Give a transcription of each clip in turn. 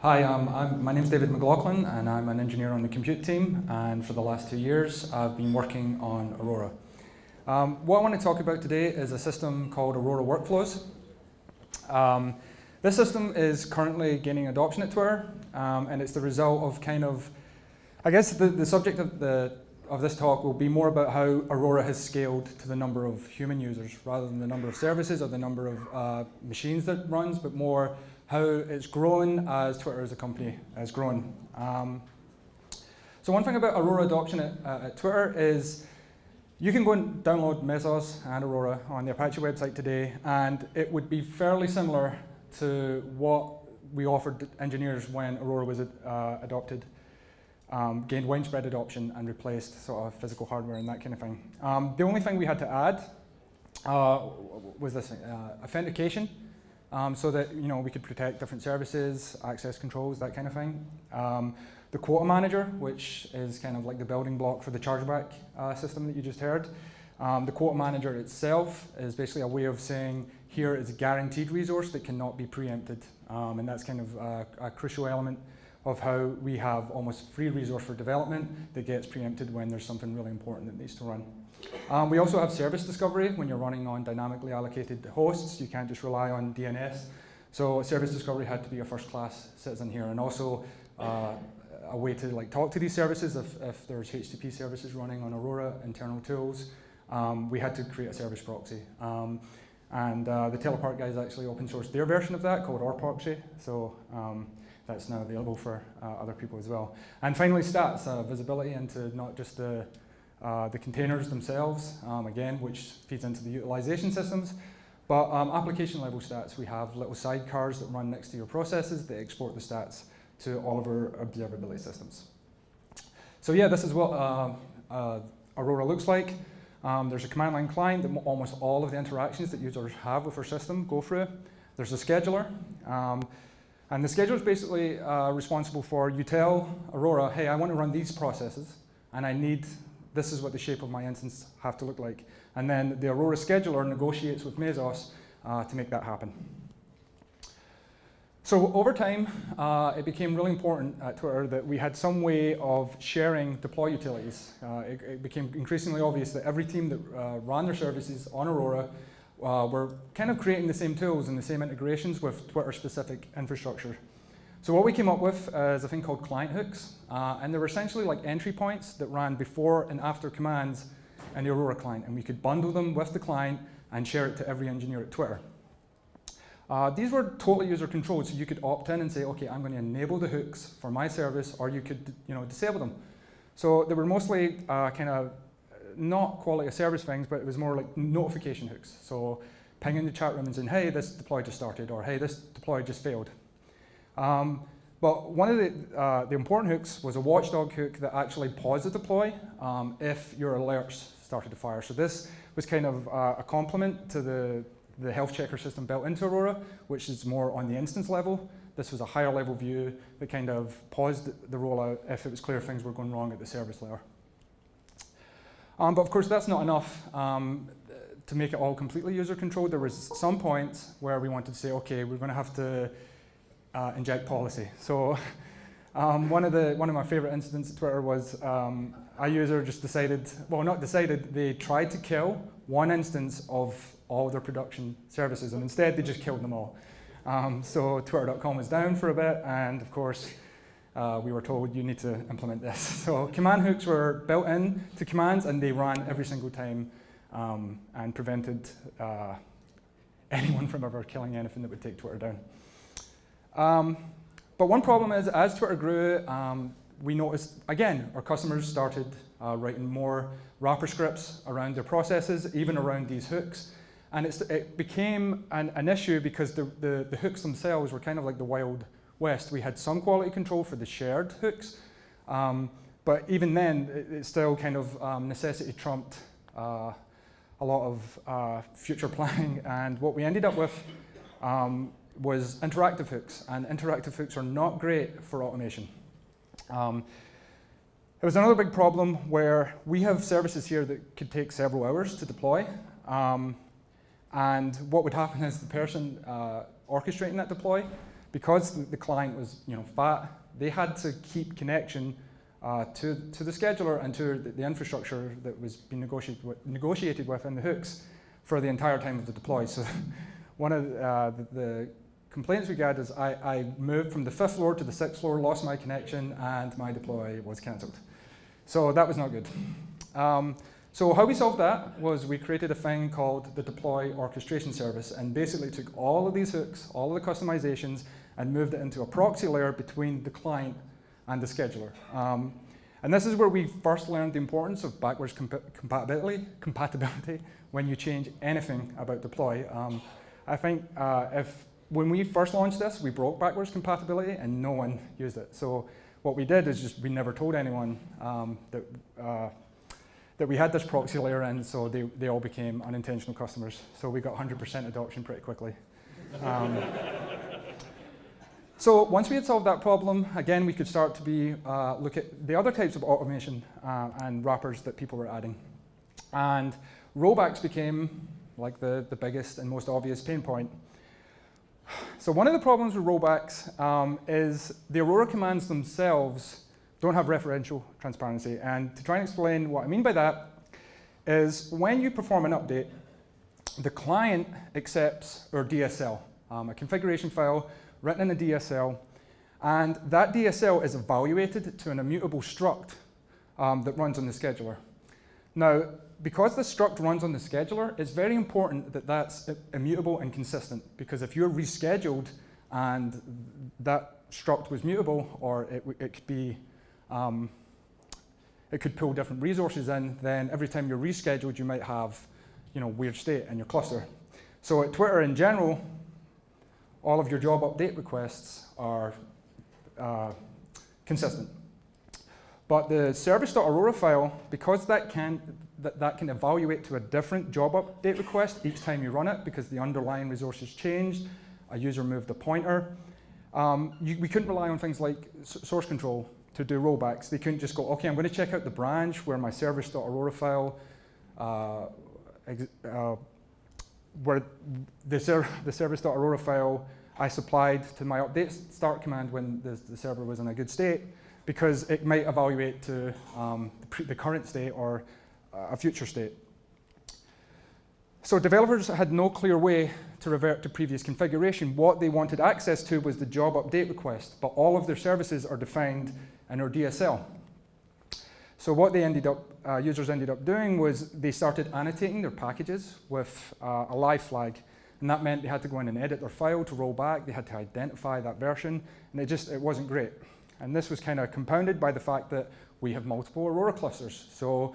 Hi, um, I'm, my name is David McLaughlin and I'm an engineer on the compute team and for the last two years I've been working on Aurora. Um, what I want to talk about today is a system called Aurora Workflows. Um, this system is currently gaining adoption at Twitter um, and it's the result of kind of, I guess the, the subject of, the, of this talk will be more about how Aurora has scaled to the number of human users rather than the number of services or the number of uh, machines that runs, but more how it's grown as Twitter as a company has grown. Um, so one thing about Aurora adoption at, uh, at, Twitter is you can go and download Mesos and Aurora on the Apache website today, and it would be fairly similar to what we offered engineers when Aurora was uh, adopted, um, gained widespread adoption and replaced sort of physical hardware and that kind of thing. Um, the only thing we had to add uh, was this, uh, authentication um, so that you know we could protect different services, access controls, that kind of thing. Um, the quota manager, which is kind of like the building block for the chargeback uh, system that you just heard. Um, the quota manager itself is basically a way of saying here is a guaranteed resource that cannot be preempted, um, and that's kind of a, a crucial element of how we have almost free resource for development that gets preempted when there's something really important that needs to run. Um, we also have service discovery when you're running on dynamically allocated hosts. You can't just rely on DNS. So service discovery had to be a first-class citizen here, and also uh, a way to like talk to these services if, if there's HTTP services running on Aurora internal tools. Um, we had to create a service proxy. Um, and uh, the TellApart guys actually open sourced their version of that called aurproxy. So um, that's now available for uh, other people as well. And finally, stats, uh, visibility into not just the uh, the containers themselves, um, again, which feeds into the utilization systems. But um, application level stats, we have little sidecars that run next to your processes that export the stats to all of our observability systems. So yeah, this is what uh, uh, Aurora looks like. Um, there's a command line client that almost all of the interactions that users have with our system go through. There's a scheduler. Um, and the scheduler is basically uh, responsible for you tell Aurora, hey, I want to run these processes, and I need this is what the shape of my instance have to look like. And then the Aurora scheduler negotiates with Mesos uh, to make that happen. So over time, uh, it became really important at Twitter that we had some way of sharing deploy utilities. Uh, it, it, became increasingly obvious that every team that uh, ran their services on Aurora uh, were kind of creating the same tools and the same integrations with Twitter-specific infrastructure. So what we came up with is a thing called client hooks, uh, and they were essentially like entry points that ran before and after commands in the Aurora client, and we could bundle them with the client and share it to every engineer at Twitter. Uh, these were totally user controlled, so you could opt in and say, okay, I'm going to enable the hooks for my service, or you could you know, disable them. So they were mostly uh, kind of not quality of service things, but it was more like notification hooks. So pinging the chat room and saying, hey, this deploy just started, or hey, this deploy just failed. Um, but one of the, uh, the important hooks was a watchdog hook that actually paused the deploy um, if your alerts started to fire. So this was kind of uh, a complement to the, the health checker system built into Aurora, which is more on the instance level. This was a higher level view that kind of paused the rollout if it was clear things were going wrong at the service layer. Um, but of course, that's not enough um, to make it all completely user controlled. There was some points where we wanted to say, okay, we're going to have to uh, inject policy. So um, one, of the, one of my favorite incidents at Twitter was um, a user just decided, well, not decided, they tried to kill one instance of all their production services, and instead they just killed them all. Um, so twitter.com was down for a bit, and of course, uh, we were told you need to implement this. So command hooks were built in to commands, and they ran every single time um, and prevented uh, anyone from ever killing anything that would take Twitter down. Um, but one problem is, as Twitter grew, um, we noticed, again, our customers started uh, writing more wrapper scripts around their processes, even around these hooks. And it became an, an issue because the, the, the, hooks themselves were kind of like the Wild West. We had some quality control for the shared hooks, um, but even then, it, it still kind of um, necessity trumped uh, a lot of uh, future planning. And what we ended up with um, was interactive hooks, and interactive hooks are not great for automation. Um, there was another big problem where we have services here that could take several hours to deploy. Um, and what would happen is the person uh, orchestrating that deploy because the client was you know, fat, they had to keep connection uh, to, to the scheduler and to the, the, infrastructure that was being negotiated with, negotiated with in the hooks for the entire time of the deploy. So one of uh, the, the, complaints we got is I, I, moved from the fifth floor to the sixth floor, lost my connection, and my deploy was cancelled. So that was not good. Um, so how we solved that was we created a thing called the deploy orchestration service and basically took all of these hooks, all of the customizations, and moved it into a proxy layer between the client and the scheduler. Um, and this is where we first learned the importance of backwards comp compatibility, compatibility when you change anything about deploy. Um, I think uh, if when we first launched this, we broke backwards compatibility and no one used it. So what we did is just we never told anyone um, that uh, that we had this proxy layer in, so they, they all became unintentional customers. So we got 100% adoption pretty quickly. Um, so once we had solved that problem, again, we could start to be, uh, look at the other types of automation uh, and wrappers that people were adding. And rollbacks became like the, the biggest and most obvious pain point. So one of the problems with rollbacks um, is the Aurora commands themselves don't have referential transparency. And to try and explain what I mean by that is when you perform an update, the client accepts our DSL, um, a configuration file written in a DSL, and that DSL is evaluated to an immutable struct um, that runs on the scheduler. Now, because the struct runs on the scheduler, it's very important that that's immutable and consistent, because if you're rescheduled and that struct was mutable, or it, it could be, um, it could pull different resources in, then every time you're rescheduled, you might have, you know, weird state in your cluster. So at Twitter in general, all of your job update requests are uh, consistent. But the service.aurora file, because that can, that, that can evaluate to a different job update request each time you run it, because the underlying resources changed, a user moved a pointer, um, you, we couldn't rely on things like source control to do rollbacks. They couldn't just go, okay, I'm going to check out the branch where my service.aurora file, uh, uh, where the, ser the service.aurora file I supplied to my update start command when the, the server was in a good state because it might evaluate to um, the, the, current state or a future state. So developers had no clear way to revert to previous configuration. What they wanted access to was the job update request, but all of their services are defined in our DSL. So what they ended up, uh, users ended up doing was they started annotating their packages with uh, a live flag and that meant they had to go in and edit their file to roll back. They had to identify that version. And it just it wasn't great. And this was kind of compounded by the fact that we have multiple Aurora clusters. So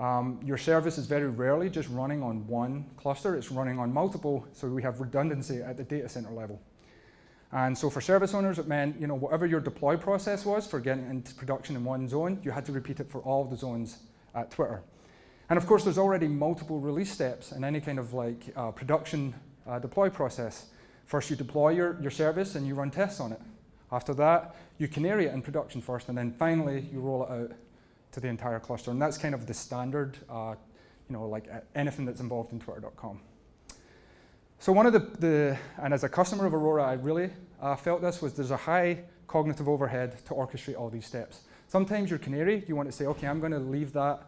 um, your service is very rarely just running on one cluster. It's running on multiple. So we have redundancy at the data center level. And so for service owners, it meant you know whatever your deploy process was for getting into production in one zone, you had to repeat it for all the zones at Twitter. And of course, there's already multiple release steps in any kind of like uh, production uh, deploy process. First, you deploy your, your service and you run tests on it. After that, you canary it in production first, and then finally, you roll it out to the entire cluster. And that's kind of the standard, uh, you know, like uh, anything that's involved in Twitter.com. So one of the, the, and as a customer of Aurora, I really uh, felt this, was there's a high cognitive overhead to orchestrate all these steps. Sometimes your canary, you want to say, okay, I'm going to leave that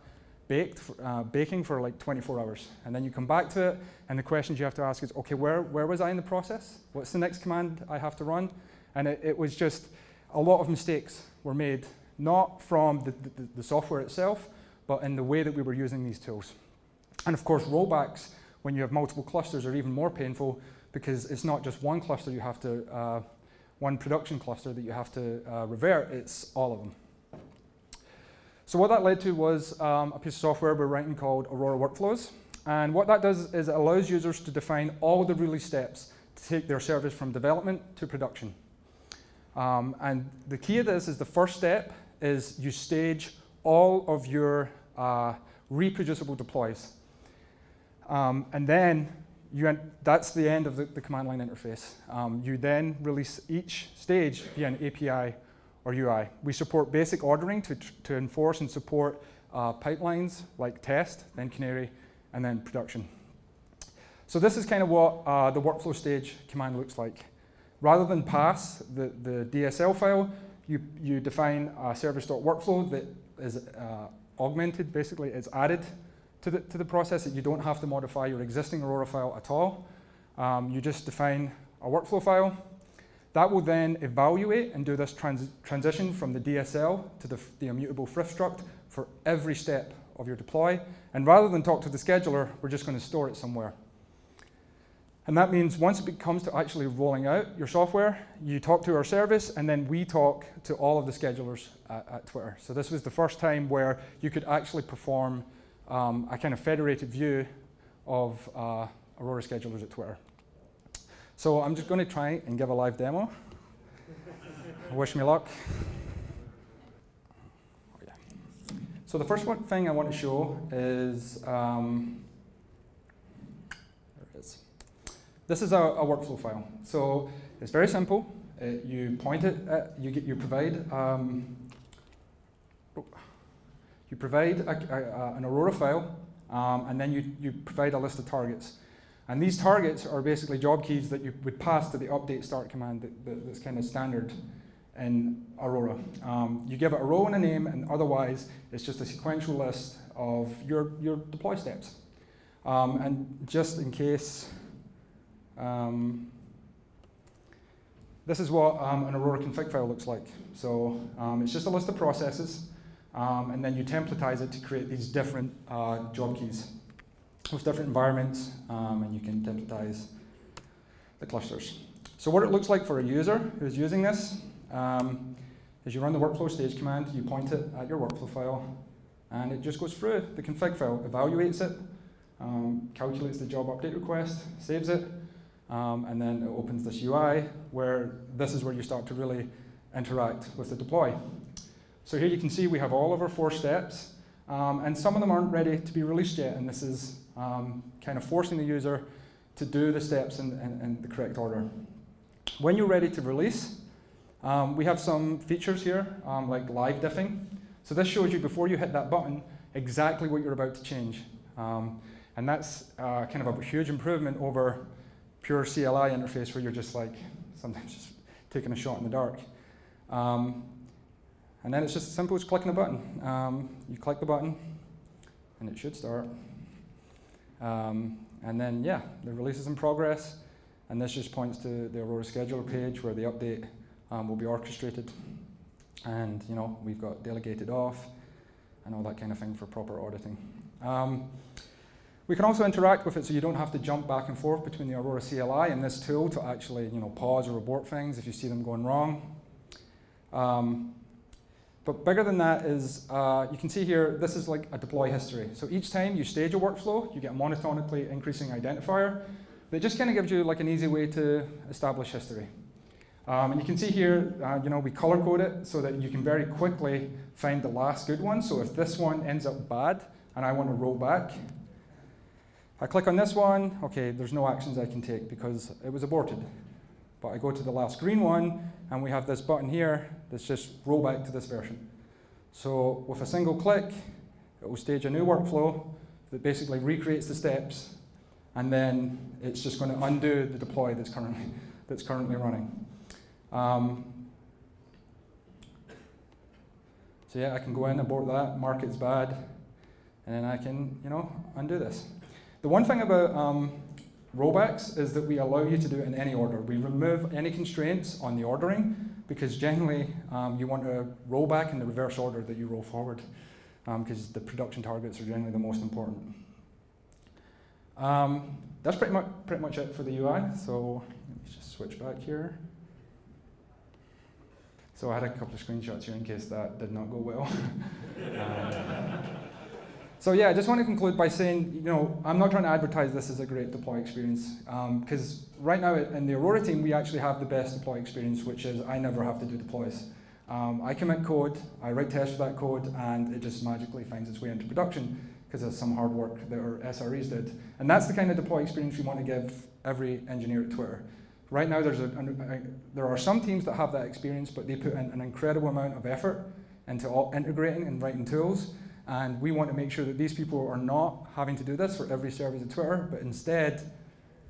baked, uh, baking for like 24 hours. And then you come back to it, and the questions you have to ask is, okay, where, where was I in the process? What's the next command I have to run? And it, it was just a lot of mistakes were made, not from the, the, the software itself, but in the way that we were using these tools. And of course, rollbacks, when you have multiple clusters, are even more painful because it's not just one cluster you have to, uh, one production cluster that you have to uh, revert, it's all of them. So what that led to was um, a piece of software we're writing called Aurora Workflows. And what that does is it allows users to define all the release steps to take their service from development to production. Um, and the key of this is the first step is you stage all of your uh, reproducible deploys. Um, and then you that's the end of the, the command line interface. Um, you then release each stage via an API or UI. We support basic ordering to, to enforce and support uh, pipelines like test, then canary, and then production. So this is kind of what uh, the workflow stage command looks like. Rather than pass the, the DSL file, you, you define a service.workflow that is uh, augmented, basically, it's added to the, to the process that you don't have to modify your existing Aurora file at all. Um, you just define a workflow file. That will then evaluate and do this trans transition from the DSL to the, the immutable thrift struct for every step of your deploy. And rather than talk to the scheduler, we're just going to store it somewhere. And that means once it comes to actually rolling out your software, you talk to our service, and then we talk to all of the schedulers at, at Twitter. So this was the first time where you could actually perform um, a kind of federated view of uh, Aurora schedulers at Twitter. So I'm just going to try and give a live demo. Wish me luck. So the first one thing I want to show is, um, there it is. This is a, a, workflow file. So it's very simple. Uh, you point it, at, you get, you provide, um, you provide a, a, an Aurora file, um, and then you, you provide a list of targets. And these targets are basically job keys that you would pass to the update start command that, that, that's kind of standard in Aurora. Um, you give it a role and a name, and otherwise it's just a sequential list of your, your deploy steps. Um, and just in case, um, this is what um, an Aurora config file looks like. So um, it's just a list of processes, um, and then you templatize it to create these different uh, job keys with different environments, um, and you can templatize the clusters. So what it looks like for a user who's using this um, is you run the workflow stage command, you point it at your workflow file, and it just goes through the config file, evaluates it, calculates the job update request, saves it, um, and then it opens this UI where this is where you start to really interact with the deploy. So here you can see we have all of our four steps, um, and some of them aren't ready to be released yet, and this is um, kind of forcing the user to do the steps in, in, in, the correct order. When you're ready to release, um, we have some features here, um, like live diffing. So this shows you before you hit that button exactly what you're about to change. Um, and that's uh, kind of a huge improvement over pure CLI interface where you're just like, sometimes just taking a shot in the dark. Um, and then it's just as simple as clicking a button. Um, you click the button, and it should start. Um, and then, yeah, the release is in progress. And this just points to the Aurora scheduler page where the update um, will be orchestrated. And, you know, we've got delegated off and all that kind of thing for proper auditing. We can also interact with it so you don't have to jump back and forth between the Aurora CLI and this tool to actually, you know, pause or abort things if you see them going wrong. Um, but bigger than that is, uh, you can see here, this is like a deploy history. So each time you stage a workflow, you get a monotonically increasing identifier that just kind of gives you like an easy way to establish history. Um, and you can see here, uh, you know, we color code it so that you can very quickly find the last good one. So if this one ends up bad and I want to roll back, I click on this one, okay, there's no actions I can take because it was aborted. But I go to the last green one, and we have this button here that's just roll back to this version. So with a single click, it will stage a new workflow that basically recreates the steps, and then it's just going to undo the deploy that's currently, that's currently running. Um, so yeah, I can go in, abort that, mark it's bad, and then I can, you know, undo this. The one thing about um, rollbacks is that we allow you to do it in any order. We remove any constraints on the ordering because generally um, you want to roll back in the reverse order that you roll forward because um, the production targets are generally the most important. Um, that's pretty much, pretty much it for the UI. So let me just switch back here. So I had a couple of screenshots here in case that did not go well. so yeah, I just want to conclude by saying, you know, I'm not trying to advertise this as a great deploy experience, because um, right now in the Aurora team, we actually have the best deploy experience, which is I never have to do deploys. Um, I commit code, I write tests for that code, and it just magically finds its way into production because of some hard work that our SREs did. And that's the kind of deploy experience we want to give every engineer at Twitter. Right now, there's a, a, there are some teams that have that experience, but they put in an incredible amount of effort into all integrating and writing tools. And we want to make sure that these people are not having to do this for every service at Twitter, but instead,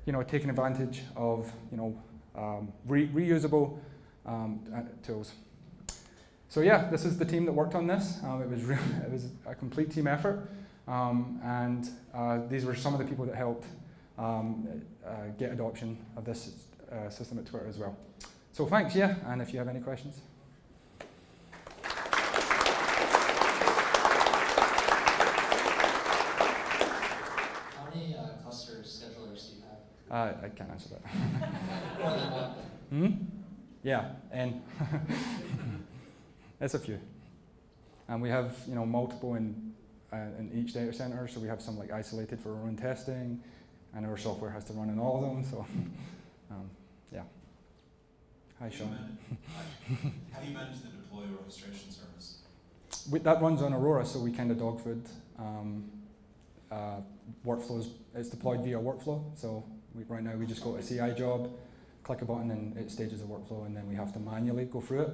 you know, taking advantage of, you know, um, re reusable um, uh, tools. So yeah, this is the team that worked on this. Um, it, was it was a complete team effort. Um, and uh, these were some of the people that helped um, uh, get adoption of this uh, system at Twitter as well. So thanks, yeah, and if you have any questions. How many uh, cluster schedulers do you have? Uh, I can't answer that. More than one. Hmm? Yeah, and it's a few. And we have, you know, multiple in, uh, in each data center, so we have some like isolated for our own testing, and our software has to run in all of them, so um, yeah. Hi, Sean. How do you manage the deploy orchestration service? We, that runs on Aurora, so we kind of dog food um, uh, workflows. It's deployed via workflow, so we, right now we just go to a CI job, click a button, and it stages a workflow, and then we have to manually go through it.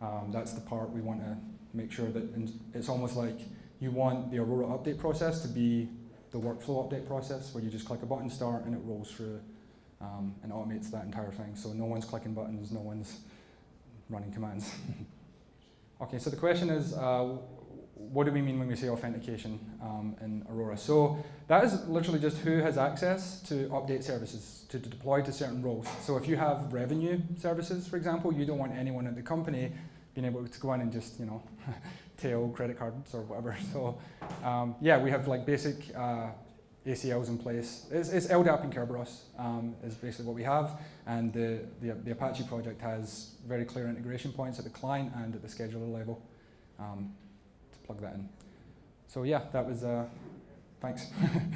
Um, that's the part we want to make sure that it's almost like you want the Aurora update process to be the workflow update process, where you just click a button, start, and it rolls through um, and automates that entire thing. So no one's clicking buttons, no one's running commands. okay, so the question is, uh, what do we mean when we say authentication um, in Aurora? So that is literally just who has access to update services to, to, deploy to certain roles. So if you have revenue services, for example, you don't want anyone at the company being able to go in and just, you know, tail credit cards or whatever. So um, yeah, we have like basic uh, ACLs in place. It's, it's LDAP and Kerberos um, is basically what we have, and the, the, the, Apache project has very clear integration points at the client and at the scheduler level um, plug that in. So yeah, that was, uh, thanks.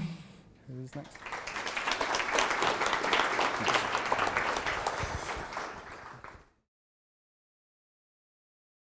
Who's next?